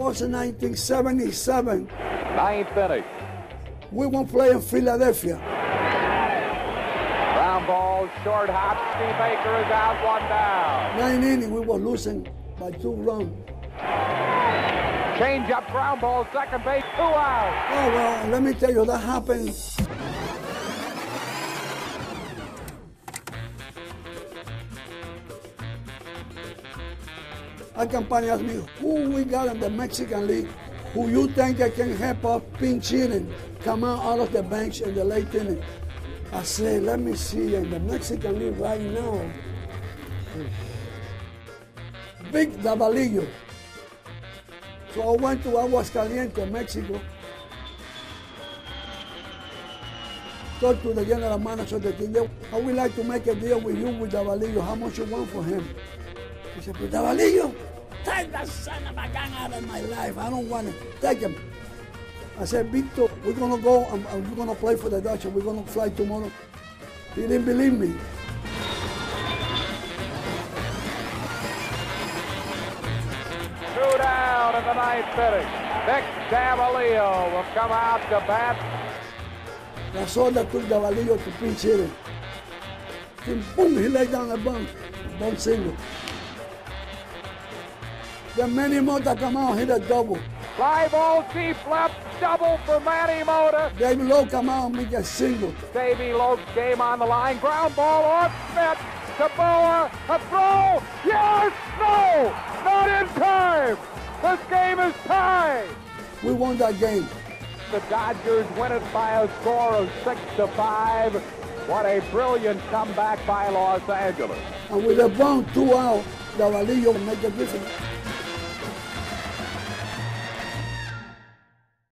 was in 1977. Ninth inning. We won't play in Philadelphia. Ground ball, short hop. Steve Baker is out, one down. Nine innings, we were losing by two runs. Change up, ground ball, second base, two out. Oh, well, let me tell you, that happened. Company asked me, who we got in the Mexican League who you think I can help us pinch hitting, come out out of the bench in the late inning. I said, let me see in the Mexican League right now. Vic Davalillo. So I went to Aguascalientes, Mexico. Talked to the general manager of the team. I would like to make a deal with you with Davalillo. How much you want for him? He said, but Davalillo, take that son of a gun out of my life. I don't want it. Take him. I said, Victor, we're going to go and, and we're going to play for the Dutch and we're going to fly tomorrow. He didn't believe me. Two down in the ninth inning. Vic Davalillo will come out to bat. That's all that took Davalillo to pinch hit it. Then boom, he laid down a bunt. Bunt single. Then Manny Mota come out hit a double. Fly ball deep left, double for Manny Mota. David Lowe come out and make a single. Davey Lopes game on the line. Ground ball off net to Bowa. A throw. Yes. No. Not in time. This game is tied. We won that game. The Dodgers win it by a score of six to five. What a brilliant comeback by Los Angeles. And with a bunt two out, Davalillo make a difference.